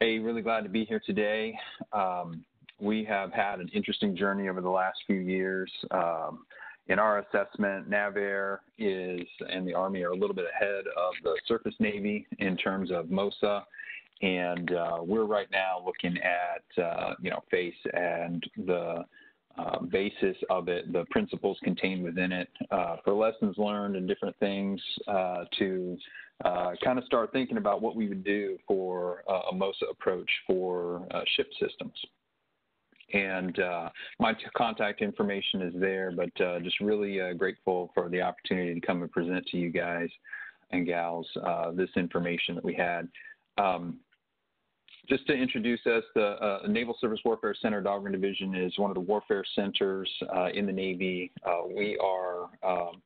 Hey, really glad to be here today. Um, we have had an interesting journey over the last few years. Um, in our assessment, NAVAIR is and the Army are a little bit ahead of the surface Navy in terms of MOSA, and uh, we're right now looking at uh, you know FACE and the uh, basis of it, the principles contained within it, uh, for lessons learned and different things uh, to uh, kind of start thinking about what we would do for a MOSA approach for ship systems. And uh, my contact information is there, but uh, just really uh, grateful for the opportunity to come and present to you guys and gals uh, this information that we had. Um, just to introduce us, the uh, Naval Surface Warfare Center Dahlgren Division is one of the warfare centers uh, in the Navy. we are um,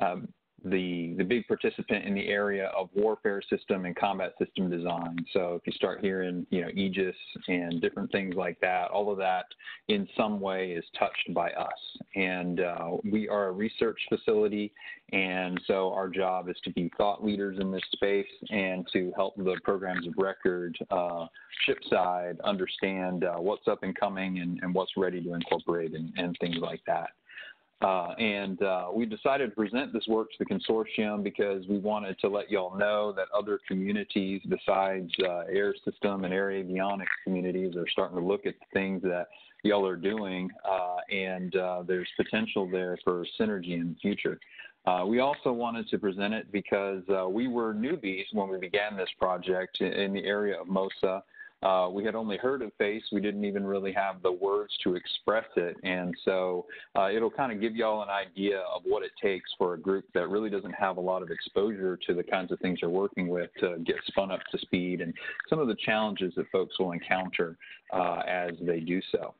um, the the big participant in the area of warfare system and combat system design. So if you start hearing, you know, Aegis and different things like that, all of that in some way is touched by us. And uh, we are a research facility, and so our job is to be thought leaders in this space and to help the programs of record uh, ship side understand uh, what's up and coming and, and what's ready to incorporate and, and things like that. Uh, and uh, we decided to present this work to the consortium because we wanted to let y'all know that other communities besides uh, air system and air avionics communities are starting to look at the things that y'all are doing, uh, and uh, there's potential there for synergy in the future. Uh, we also wanted to present it because we were newbies when we began this project in the area of MOSA. Uh, we had only heard of FACE. We didn't even really have the words to express it. And so uh, it'll kind of give y'all an idea of what it takes for a group that really doesn't have a lot of exposure to the kinds of things you're working with to get spun up to speed and some of the challenges that folks will encounter uh, as they do so.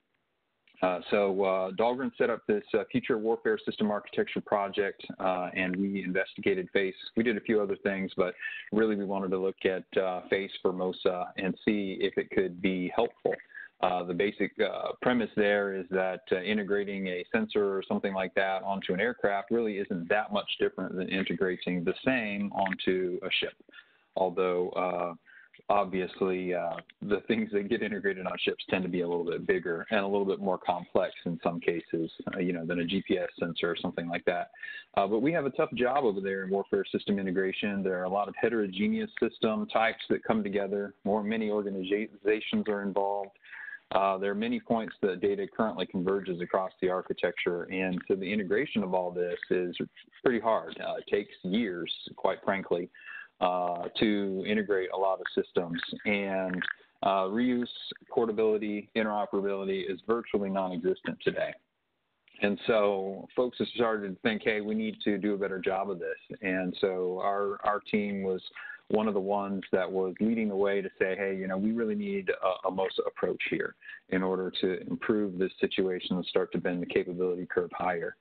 Uh, so uh, Dahlgren set up this uh, future warfare system architecture project, uh, and we investigated FACE. We did a few other things, but really we wanted to look at uh, FACE for MOSA and see if it could be helpful. Uh, the basic premise there is that integrating a sensor or something like that onto an aircraft really isn't that much different than integrating the same onto a ship. Although obviously uh, the things that get integrated on ships tend to be a little bit bigger and a little bit more complex in some cases, uh, you know, than a GPS sensor or something like that. Uh, but we have a tough job over there in warfare system integration. There are a lot of heterogeneous system types that come together. More many organizations are involved. Uh, there are many points that data currently converges across the architecture, and so the integration of all this is pretty hard. Uh, it takes years, quite frankly, uh, to integrate a lot of systems. And uh, reuse, portability, interoperability is virtually non-existent today. And so folks have started to think, hey, we need to do a better job of this. And so our, our team was one of the ones that was leading the way to say, hey, you know, we really need a, a MOSA approach here in order to improve this situation and start to bend the capability curve higher.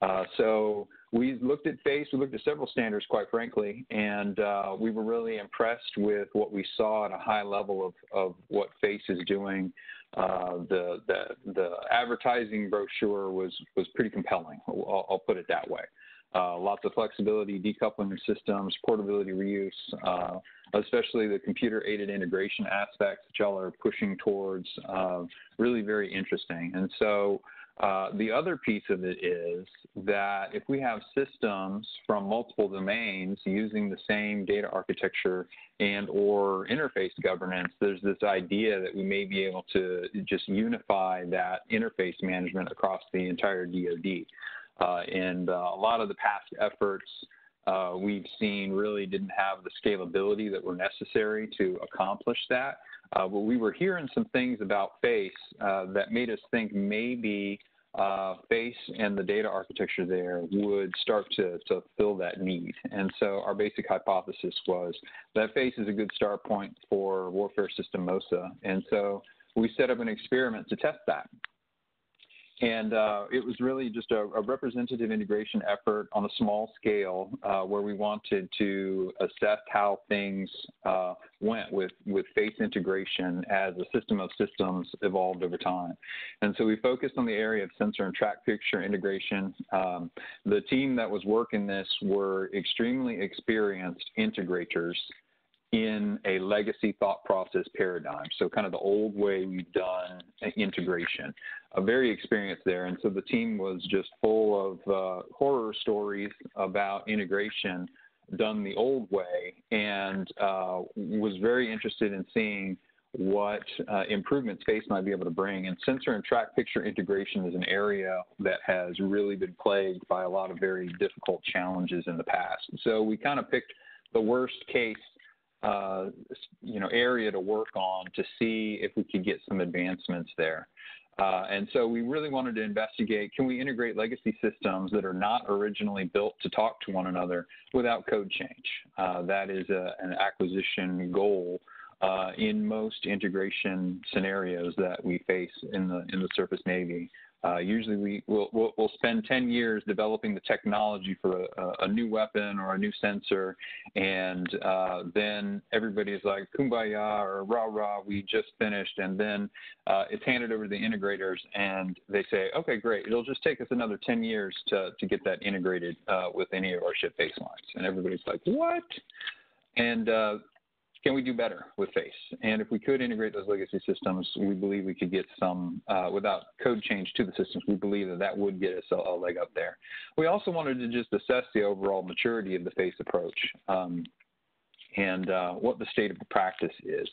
Uh, so we looked at FACE, we looked at several standards, quite frankly, and uh, we were really impressed with what we saw at a high level of, of what FACE is doing. Uh, the, the, the advertising brochure was, was pretty compelling, I'll, I'll put it that way. Uh, lots of flexibility, decoupling systems, portability, reuse, uh, especially the computer-aided integration aspects that y'all are pushing towards, uh, really very interesting. And so uh, the other piece of it is that if we have systems from multiple domains using the same data architecture and or interface governance, there's this idea that we may be able to just unify that interface management across the entire DoD. Uh, and uh, a lot of the past efforts uh, we've seen really didn't have the scalability that were necessary to accomplish that. Uh, but we were hearing some things about FACE uh, that made us think maybe uh, FACE and the data architecture there would start to, to fill that need. And so our basic hypothesis was that FACE is a good start point for Warfare System MOSA. And so we set up an experiment to test that. And uh, it was really just a, a, representative integration effort on a small scale uh, where we wanted to assess how things uh, went with, with FACE integration as a system of systems evolved over time. And so we focused on the area of sensor and track picture integration. Um, the team that was working this were extremely experienced integrators in a legacy thought process paradigm. So, kind of the old way we've done integration. A very experienced there. And so the team was just full of uh, horror stories about integration done the old way and uh, was very interested in seeing what uh, improvements FACE might be able to bring. And sensor and track picture integration is an area that has really been plagued by a lot of very difficult challenges in the past. So we kind of picked the worst case uh, you know area to work on to see if we could get some advancements there. Uh, and so we really wanted to investigate can we integrate legacy systems that are not originally built to talk to one another without code change? Uh, that is a, an acquisition goal uh, in most integration scenarios that we face in the in the surface Navy. Uh, usually, we will we'll, we'll, spend 10 years developing the technology for a, a new weapon or a new sensor, and uh, then everybody's like kumbaya or rah rah, we just finished, and then uh, it's handed over to the integrators, and they say, okay, great, it'll just take us another 10 years to to get that integrated uh, with any of our ship baselines, and everybody's like, what? And uh, can we do better with FACE? And if we could integrate those legacy systems, we believe we could get some, uh, without code change to the systems, we believe that that would get us a, a, leg up there. We also wanted to just assess the overall maturity of the FACE approach um, and uh, what the state of the practice is.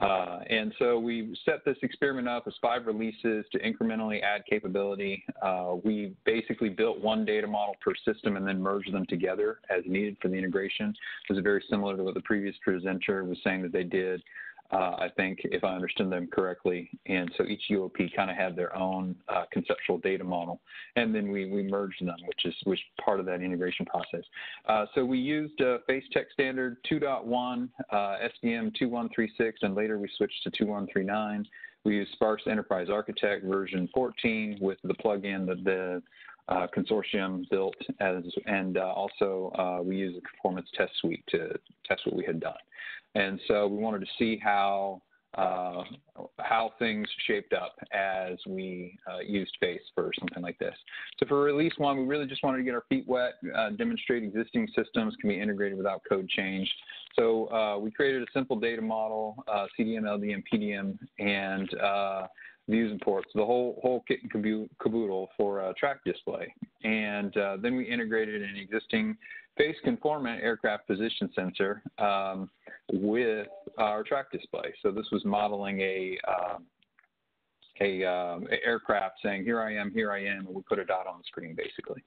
Uh, and so we set this experiment up as five releases to incrementally add capability. Uh, we basically built one data model per system and then merged them together as needed for the integration. This is very similar to what the previous presenter was saying that they did uh, I think, if I understood them correctly. And so each UOP kind of had their own uh, conceptual data model, and then we, we merged them, which is which part of that integration process. Uh, so we used uh, FACE Tech Standard 2.1, uh, SDM 2136, and later we switched to 2139. We used Sparx Enterprise Architect version 14 with the plugin that the uh, consortium built, as, and uh, also uh, we used the performance test suite to test what we had done. And so we wanted to see how uh, how things shaped up as we uh, used FACE for something like this. So for release one, we really just wanted to get our feet wet, uh, demonstrate existing systems can be integrated without code change. So uh, we created a simple data model, uh, CDM, LDM, PDM, and uh, views and ports, the whole whole kit and caboodle for a track display. And then we integrated an existing FACE conformant aircraft position sensor um, with our track display. So this was modeling a um, a, um, aircraft saying, "Here I am, here I am," and we put a dot on the screen basically.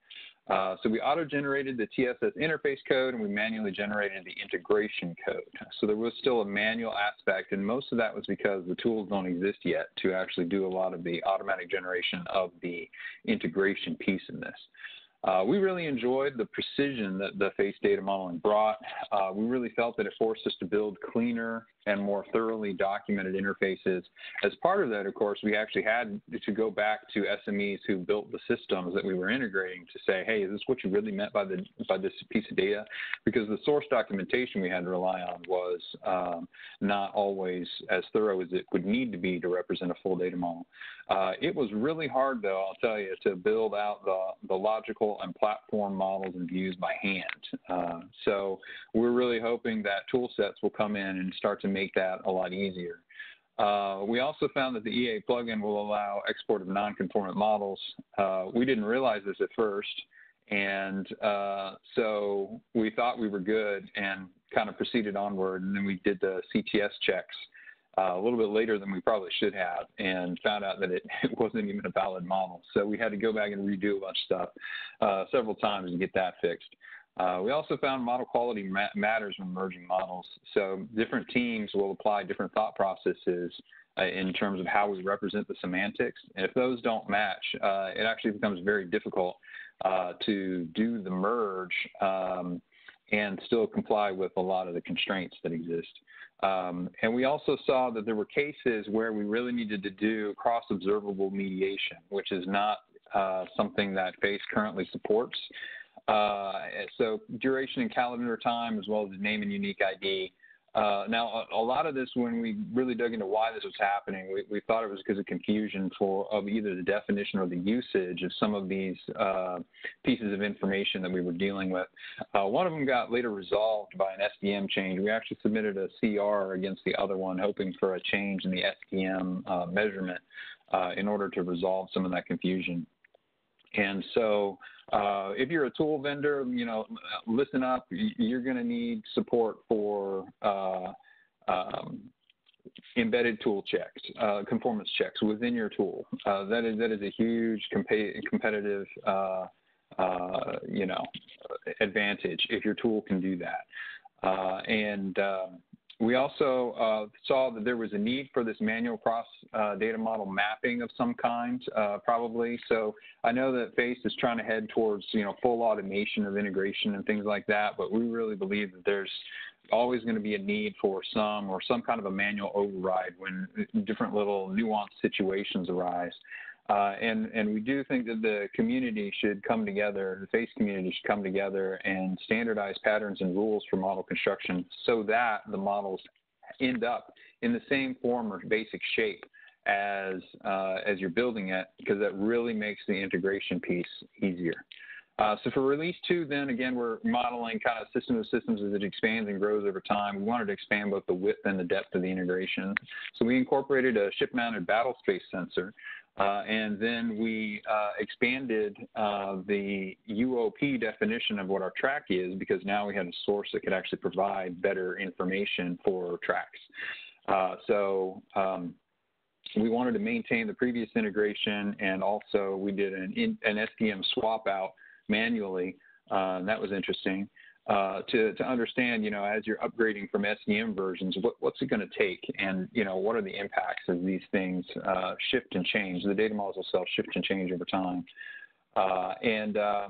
Uh, so we auto-generated the TSS interface code and we manually generated the integration code. So there was still a manual aspect, and most of that was because the tools don't exist yet to actually do a lot of the automatic generation of the integration piece in this. Uh, we really enjoyed the precision that the FACE data modeling brought. Uh, we really felt that it forced us to build cleaner and more thoroughly documented interfaces. As part of that, of course, we actually had to go back to SMEs who built the systems that we were integrating to say, hey, is this what you really meant by the by this piece of data? Because the source documentation we had to rely on was um, not always as thorough as it would need to be to represent a full data model. Uh, it was really hard, though, I'll tell you, to build out the, the logical and platform models and views by hand. Uh, so we're really hoping that tool sets will come in and start to make that a lot easier. Uh, we also found that the EA plugin will allow export of non-conformant models. Uh, we didn't realize this at first, and uh, so we thought we were good and kind of proceeded onward. And then we did the CTS checks uh, a little bit later than we probably should have, and found out that it, it, wasn't even a valid model. So we had to go back and redo a bunch of stuff uh, several times to get that fixed. Uh, we also found model quality ma matters when merging models. So different teams will apply different thought processes uh, in terms of how we represent the semantics. And if those don't match, uh, it actually becomes very difficult to do the merge um, and still comply with a lot of the constraints that exist. Um, and we also saw that there were cases where we really needed to do cross-observable mediation, which is not uh, something that FACE currently supports. Uh, so duration and calendar time, as well as name and unique ID, Uh, now, a, a, lot of this, when we really dug into why this was happening, we, we thought it was because of confusion for of either the definition or the usage of some of these uh, pieces of information that we were dealing with. Uh, one of them got later resolved by an SDM change. We actually submitted a CR against the other one, hoping for a change in the SDM uh, measurement uh, in order to resolve some of that confusion. And so uh, if you're a tool vendor, you know, listen up. You're going to need support for uh, um, embedded tool checks, uh, conformance checks within your tool. Uh, that is that is a huge competitive, uh, you know, advantage if your tool can do that. and we also uh, saw that there was a need for this manual cross uh, data model mapping of some kind, uh, probably. So I know that FACE is trying to head towards, you know, full automation of integration and things like that, but we really believe that there's always going to be a need for some or some kind of a manual override when different little nuanced situations arise. Uh, and, and we do think that the community should come together, the FACE community should come together and standardize patterns and rules for model construction so that the models end up in the same form or basic shape as, uh, as you're building it, because that really makes the integration piece easier. Uh, so for release two, then again, we're modeling kind of system of systems as it expands and grows over time. We wanted to expand both the width and the depth of the integration. So we incorporated a ship-mounted battle space sensor and then we uh, expanded uh, the UOP definition of what our track is because now we had a source that could actually provide better information for tracks. Uh, so um, we wanted to maintain the previous integration and also we did an, an SDM swap out manually. Uh, that was interesting uh, to, to understand, you know, as you're upgrading from SDM versions, what, what's it going to take, and you know, what are the impacts as these things uh, shift and change? The data models themselves shift and change over time, uh, and um,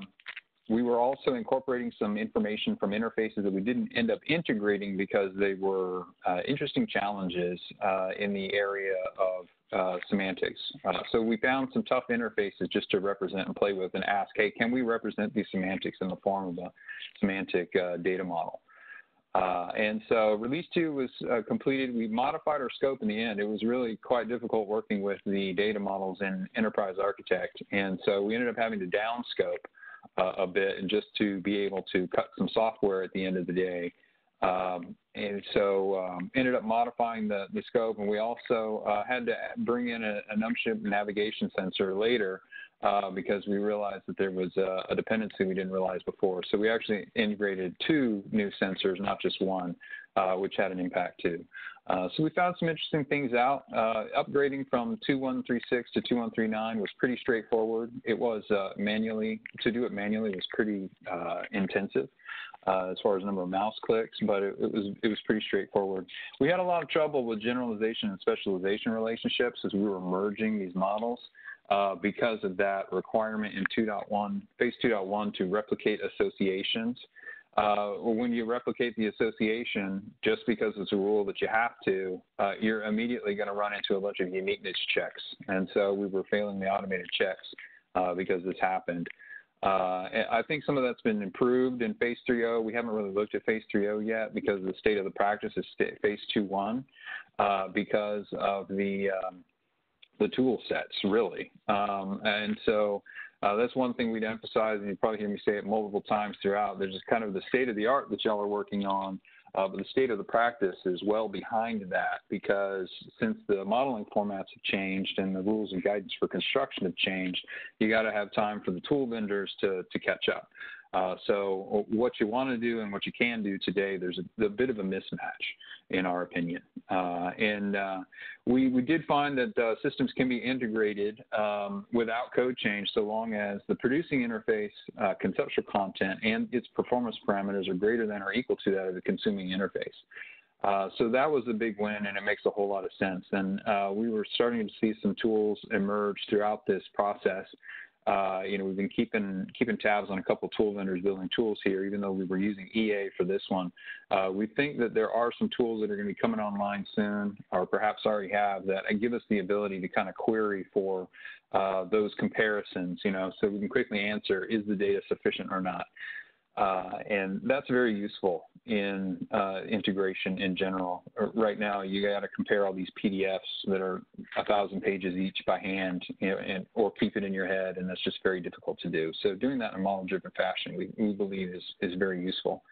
we were also incorporating some information from interfaces that we didn't end up integrating because they were uh, interesting challenges uh, in the area of uh, semantics. Uh, so we found some tough interfaces just to represent and play with and ask, hey, can we represent these semantics in the form of a semantic uh, data model? Uh, and so release two was uh, completed. We modified our scope in the end. It was really quite difficult working with the data models in Enterprise Architect. And so we ended up having to downscope uh, a bit and just to be able to cut some software at the end of the day um, and so um, ended up modifying the, the scope, and we also uh, had to bring in a, an ownship navigation sensor later uh, because we realized that there was a, a, dependency we didn't realize before. So we actually integrated two new sensors, not just one, uh, which had an impact too. Uh, so we found some interesting things out. Uh, upgrading from 2136 to 2139 was pretty straightforward. It was uh, manually, to do it manually was pretty intensive uh, as far as number of mouse clicks, but it, it, was it was pretty straightforward. We had a lot of trouble with generalization and specialization relationships as we were merging these models. Uh, because of that requirement in 2.1, FACE 2.1 to replicate associations. Uh, when you replicate the association, just because it's a rule that you have to, uh, you're immediately going to run into a bunch of uniqueness checks. And so we were failing the automated checks uh, because this happened. Uh, I think some of that's been improved in FACE 3.0. We haven't really looked at FACE 3.0 yet because the state of the practice is FACE 2.1 uh, because of the um, the tool sets, really. Um, and so uh, that's one thing we'd emphasize, and you probably hear me say it multiple times throughout. There's just kind of the state of the art that y'all are working on uh, but the state of the practice is well behind that because since the modeling formats have changed and the rules and guidance for construction have changed, you got to have time for the tool vendors to, to catch up. Uh, so what you want to do and what you can do today, there's a, a bit of a mismatch, in our opinion. Uh, and uh, we, we did find that uh, systems can be integrated um, without code change so long as the producing interface uh, conceptual content and its performance parameters are greater than or equal to that of the consuming interface. Uh, so that was a big win, and it makes a whole lot of sense. And uh, we were starting to see some tools emerge throughout this process uh, you know, we've been keeping keeping tabs on a couple of tool vendors building tools here, even though we were using EA for this one. Uh, we think that there are some tools that are going to be coming online soon, or perhaps already have, that give us the ability to kind of query for uh, those comparisons. You know, so we can quickly answer: is the data sufficient or not? Uh, and that's very useful in uh, integration in general. Uh, right now, you got to compare all these PDFs that are a thousand pages each by hand, you know, and or keep it in your head, and that's just very difficult to do. So doing that in a model-driven fashion, we, we believe is is very useful.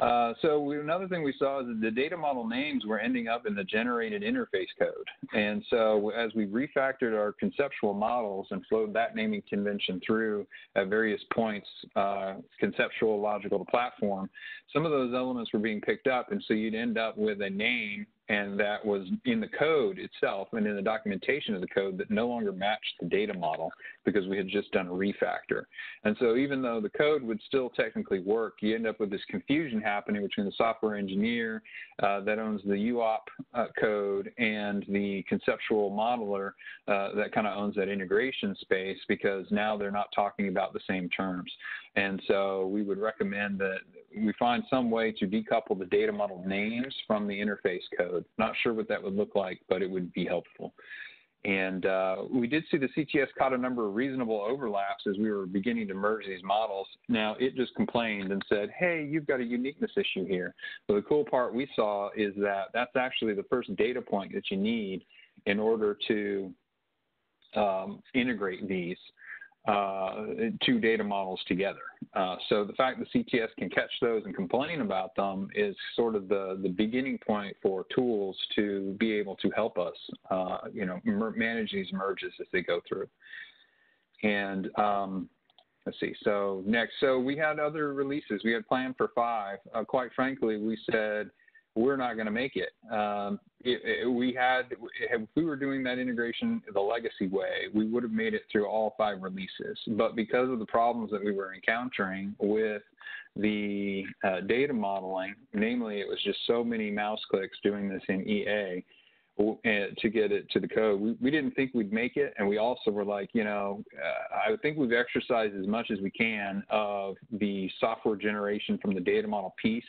Uh, so we, another thing we saw is that the data model names were ending up in the generated interface code. And so as we refactored our conceptual models and flowed that naming convention through at various points, uh, conceptual, logical to platform, some of those elements were being picked up. And so you'd end up with a name and that was in the code itself and in the documentation of the code that no longer matched the data model because we had just done a refactor. And so even though the code would still technically work, you end up with this confusion happening between the software engineer uh, that owns the UOP uh, code and the conceptual modeler uh, that kind of owns that integration space because now they're not talking about the same terms. And so we would recommend that we find some way to decouple the data model names from the interface code. Not sure what that would look like, but it would be helpful. And uh, we did see the CTS caught a number of reasonable overlaps as we were beginning to merge these models. Now, it just complained and said, hey, you've got a uniqueness issue here. But the cool part we saw is that that's actually the first data point that you need in order to um, integrate these two data models together. Uh, so the fact that CTS can catch those and complain about them is sort of the, the beginning point for tools to be able to help us, uh, you know, manage these merges as they go through. And um, let's see. So next, so we had other releases. We had planned for five. Uh, quite frankly, we said we're not going to make it. Um, it, it. We had, if we were doing that integration the legacy way, we would have made it through all five releases. But because of the problems that we were encountering with the uh, data modeling, namely, it was just so many mouse clicks doing this in EA to get it to the code. We, we didn't think we'd make it, and we also were like, you know, uh, I think we've exercised as much as we can of the software generation from the data model piece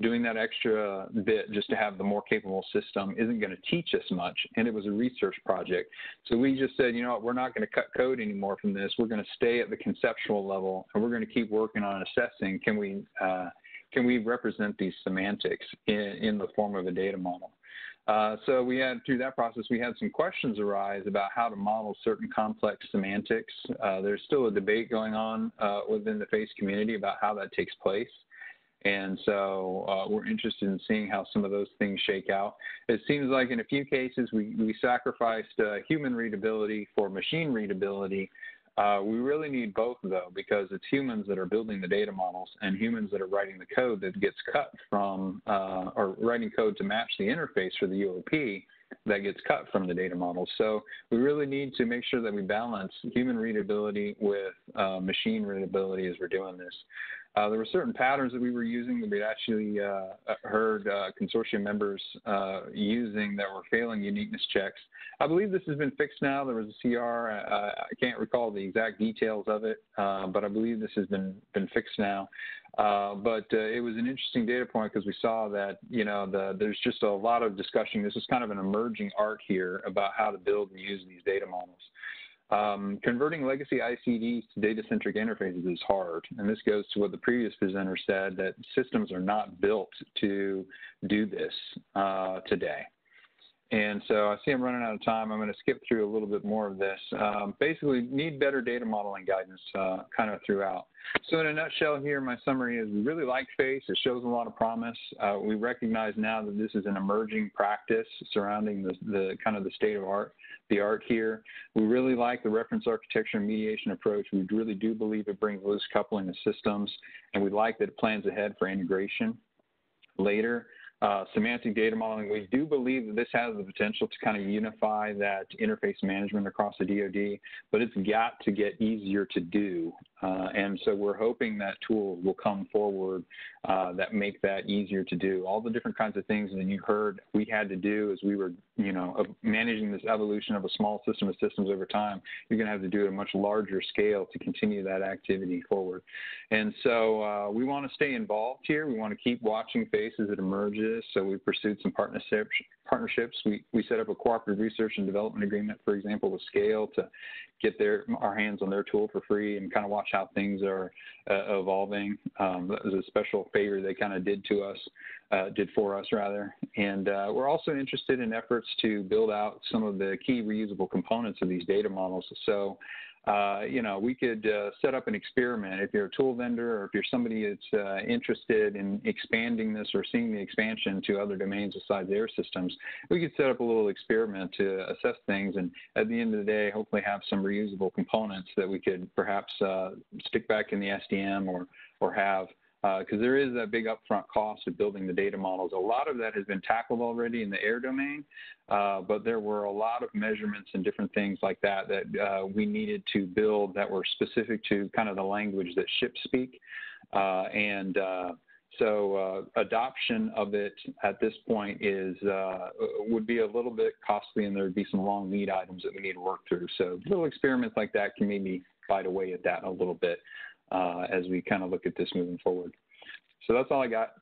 doing that extra bit just to have the more capable system isn't going to teach us much. And it was a research project. So we just said, you know what, we're not going to cut code anymore from this. We're going to stay at the conceptual level and we're going to keep working on assessing can we, uh, can we represent these semantics in, in the form of a data model? Uh, so we had through that process, we had some questions arise about how to model certain complex semantics. Uh, there's still a debate going on uh, within the FACE community about how that takes place. And so uh, we're interested in seeing how some of those things shake out. It seems like in a few cases we, we sacrificed uh, human readability for machine readability. Uh, we really need both, though, because it's humans that are building the data models and humans that are writing the code that gets cut from, uh, or writing code to match the interface for the UOP that gets cut from the data models. So we really need to make sure that we balance human readability with uh, machine readability as we're doing this. Uh, there were certain patterns that we were using that we'd actually uh, heard uh, consortium members uh, using that were failing uniqueness checks. I believe this has been fixed now. There was a CR. I, I can't recall the exact details of it, uh, but I believe this has been been fixed now. Uh, but it was an interesting data point because we saw that you know the, there's just a lot of discussion. This is kind of an emerging art here about how to build and use these data models. Um, converting legacy ICDs to data-centric interfaces is hard, and this goes to what the previous presenter said, that systems are not built to do this uh, today. And so I see I'm running out of time. I'm going to skip through a little bit more of this. Um, basically, need better data modeling guidance uh, kind of throughout. So in a nutshell here, my summary is we really like FACE. It shows a lot of promise. Uh, we recognize now that this is an emerging practice surrounding the, the kind of the state of art, the art here. We really like the reference architecture and mediation approach. We really do believe it brings loose coupling of systems, and we like that it plans ahead for integration later uh, semantic data modeling, we do believe that this has the potential to kind of unify that interface management across the DoD, but it's got to get easier to do. Uh, and so we're hoping that tools will come forward uh, that make that easier to do. All the different kinds of things that you heard we had to do as we were, you know, of managing this evolution of a small system of systems over time, you're going to have to do it at a much larger scale to continue that activity forward. And so uh, we want to stay involved here. We want to keep watching FACE as it emerges. So we pursued some partnerships. Partnerships. We, we set up a cooperative research and development agreement, for example, with Skayl to get their our hands on their tool for free and kind of watch how things are uh, evolving. Um, that was a special favor they kind of did to us, uh, did for us rather. And uh, we're also interested in efforts to build out some of the key reusable components of these data models. So uh, you know, we could uh, set up an experiment. If you're a tool vendor or if you're somebody that's uh, interested in expanding this or seeing the expansion to other domains besides air systems, we could set up a little experiment to assess things and at the end of the day, hopefully have some reusable components that we could perhaps uh, stick back in the SDM or, or have because uh, there is a big upfront cost of building the data models. A lot of that has been tackled already in the air domain, uh, but there were a lot of measurements and different things like that that uh, we needed to build that were specific to kind of the language that ships speak. Uh, and uh, so uh, adoption of it at this point is would be a little bit costly, and there would be some long lead items that we need to work through. So little experiments like that can maybe bite away at that a little bit uh, as we kind of look at this moving forward. So that's all I got.